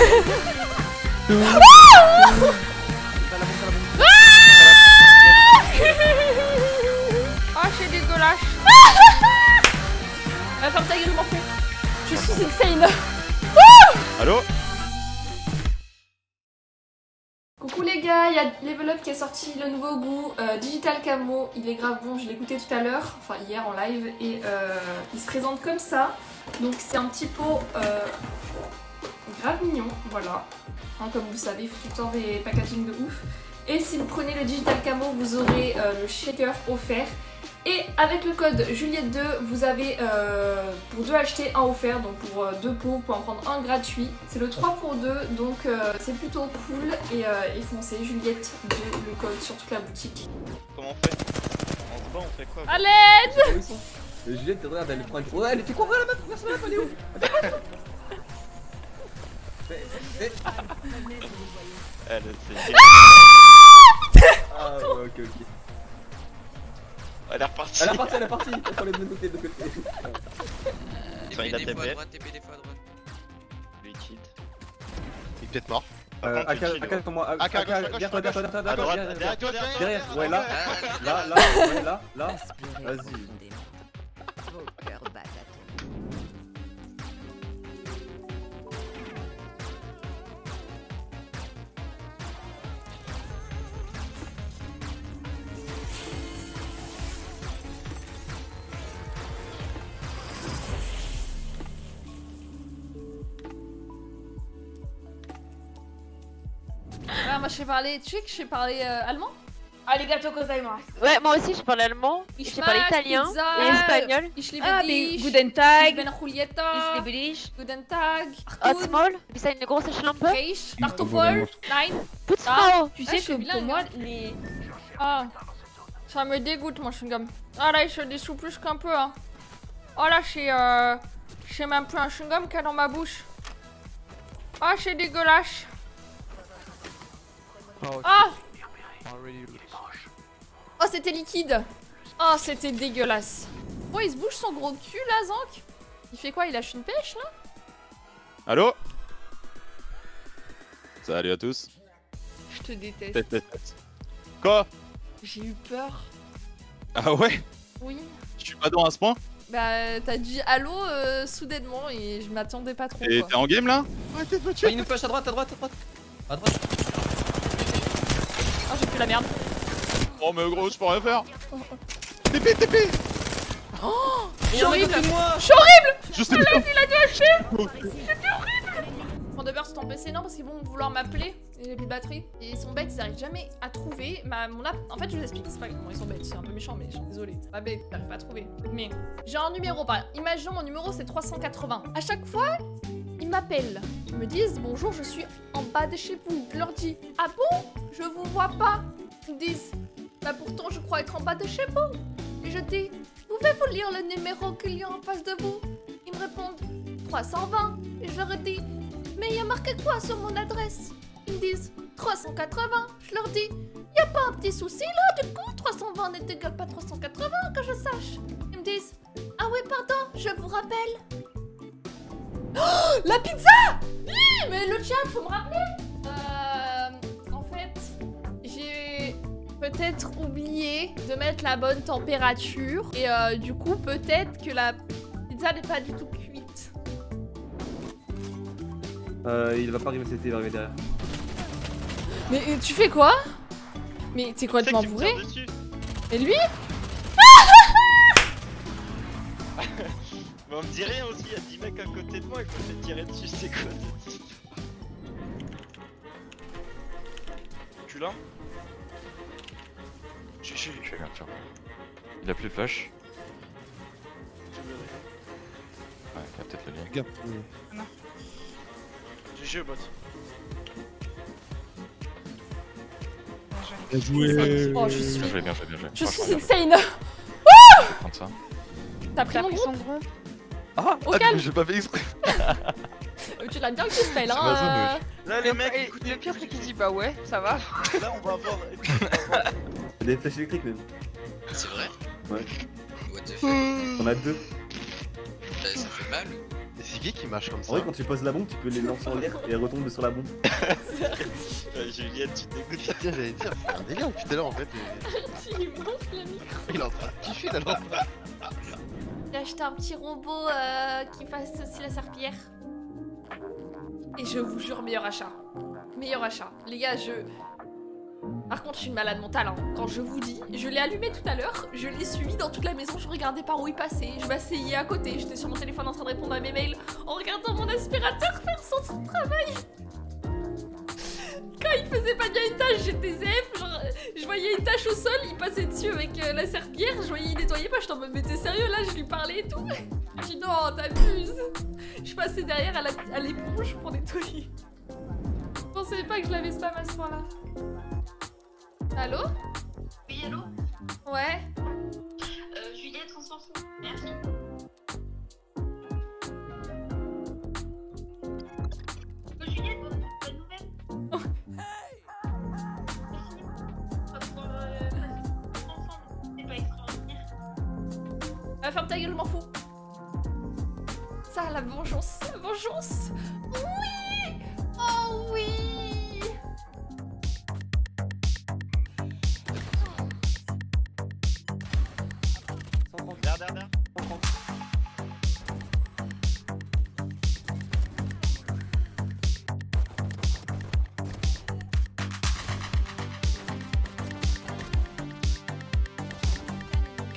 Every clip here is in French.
Ah, c'est dégueulasse. Ah, ferme ta gueule, je m'en fous. Je suis insane. Allô Coucou les gars, il y a Level Up qui est sorti le nouveau goût euh, Digital Camo, il est grave bon, je l'ai écouté tout à l'heure, enfin hier en live, et euh, il se présente comme ça. Donc c'est un petit pot euh, mignon, voilà. Hein, comme vous savez, il faut tout le temps des packaging de ouf. Et si vous prenez le Digital Camo, vous aurez euh, le shaker offert. Et avec le code Juliette2, vous avez euh, pour deux achetés un offert, donc pour euh, deux pots, vous pouvez en prendre un gratuit. C'est le 3 pour 2, donc euh, c'est plutôt cool. Et, euh, et foncez, Juliette2, le code sur toute la boutique. Comment on fait? On se bat, on fait quoi? À l'aide Euh, Juliette, regarde, elle prend une. Ouais, elle fait quoi Regarde la meuf, regarde sa meuf, elle est où? Elle, c'est... Ah, ouais, ok, ok. Elle est repartie Elle est partie, elle est partie. Il faut les deux côtés, de côté. Enfin, il a TP des fois à TP. droite, TP des fois à droite. Liquide. Il est peut-être mort. Euh, AK, AK, moi. AK, derrière toi, derrière toi, derrière toi, toi. ouais, là, Ah, là, là, ouais, là, là. Vas-y. Ah, moi je sais parler, tu sais que je sais parler euh, allemand Arigato gozaimasu. Ouais, moi aussi je parle allemand, Ich je parle italien Pizza. et espagnol. Ich liebe Ah, dich. Guten Tag. Ich bin Julieta. Ich liebe dich. Guten Tag. Hot small, wie ça une grosse Schlampe? Reich. Kartoffel. Nein. Putzfrau. Tu sais que pour moi, les. Ah. Ça me dégoûte, mon chewing-gum. Ah là, il se dissout plus qu'un peu. Hein. Oh là, c'est. Euh... C'est même plus un chewing-gum qu'il y a dans ma bouche. Ah, c'est dégueulasse. Ah Oh, c'était liquide. Oh, c'était dégueulasse. Oh, il se bouge son gros cul là, Zank. Il fait quoi? Il lâche une pêche là? Allô? Salut à tous. Je te déteste. Quoi? J'ai eu peur. Ah ouais? Oui. Je suis pas dans à ce point Bah, t'as dit allô euh, soudainement et je m'attendais pas trop. Et t'es en game là? Arrêtez de me Ah, Il nous push à droite, à droite, à droite. À droite. Ah, la merde. Oh mais gros, je peux rien faire TP, TP Je suis horrible. Je suis horrible. Je sais pas Il a dû hacher. C'était horrible. Fondeur sur ton PC, non, parce qu'ils vont vouloir m'appeler. et J'ai plus de batterie. Et ils sont bêtes, ils arrivent jamais à trouver. Ma, mon app. En fait, je vous explique. C'est pas bon, ils sont bêtes, c'est un peu méchant, mais je suis désolée. Pas bête, j'arrive pas à trouver. Mais j'ai un numéro par Imaginons mon numéro c'est 380. À chaque fois, ils m'appellent. Ils me disent bonjour, je suis en bas de chez vous. Je leur dis ah bon? Je vous vois pas. Ils me disent bah pourtant je crois être en bas de chez vous. Et je dis pouvez-vous lire le numéro qu'il y a en face de vous? Ils me répondent 320. Et je leur dis mais il y a marqué quoi sur mon adresse? Ils me disent 380. Je leur dis y a pas un petit souci là du coup 320 n'est égal pas 380 que je sache. Ils me disent ah oui pardon, je vous rappelle. Oh, la pizza Oui, mais le chat, faut me rappeler. Peut-être oublié de mettre la bonne température. Et euh, du coup peut-être que la pizza n'est pas du tout cuite. Euh, il va pas arriver, il va arriver derrière. Mais tu fais quoi? Mais t'es C'est complètement bourré Et lui? Mais on me dit rien aussi, il y a 10 mecs à côté de moi, il faut te tirer dessus, c'est quoi Tu l'as? Je je- je fais bien, tiens. Il a plus de flash. Ouais, il a peut-être le lien. GG bot. Bien joué. Oh, je suis, Bien joué, bien joué, bien joué. je suis insane. Je vais prendre ça. T'as pris mon groupe gros Ah Au calme. J'ai pas fait exprès. Euh, Tu l'as bien que spell, ma zone, hein Là les mecs, le pire c'est qu'il dit bah ouais, ça va. là on va avoir... Il y a des flèches électriques même. C'est vrai Ouais. What the fuck On a deux. Ça ça fait mal Si fatigué qui mâche comme En ça. vrai, quand tu poses la bombe, tu peux les lancer en l'air et elles retombent sur la bombe. Euh, Juliette, tu dégoûtes. Putain, j'allais dire, c'est un délire depuis tout à l'heure en fait. Il est bon, la micro. Il est en train de kiffer là J'ai acheté un petit robot euh, qui fasse aussi la serpillière. Et je vous jure, meilleur achat. Meilleur achat. Les gars, je... Par contre, je suis une malade mentale. hein. Quand je vous dis, je l'ai allumé tout à l'heure, je l'ai suivi dans toute la maison, je regardais par où il passait, je m'asseyais à côté, j'étais sur mon téléphone en train de répondre à mes mails, en regardant mon aspirateur faire son, travail. Quand il faisait pas bien une tâche, j'étais zef, genre, je voyais une tâche au sol, il passait dessus avec euh, la serpillière, je voyais il nettoyait pas, j'étais en mode mais t'es sérieux là, je lui parlais et tout. Je dis non, t'abuses. Je passais derrière à l'éponge pour nettoyer. Je pensais pas que je l'avais spam à ce point-là. Allô Oui, allô Ouais euh, Juliette, on s'en fout. Merci. Oh, Juliette, bonne, nouvelle. Merci. On va pouvoir euh, passer ensemble. C'est pas extraordinaire. Ah, ferme ta gueule, je m'en fous. Ça, la vengeance, la vengeance. Oui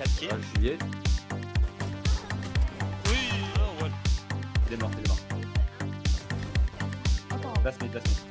4 ah, Oui, oh ouais. Il est mort, il est mort. Last mid, last mid.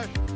À gauche.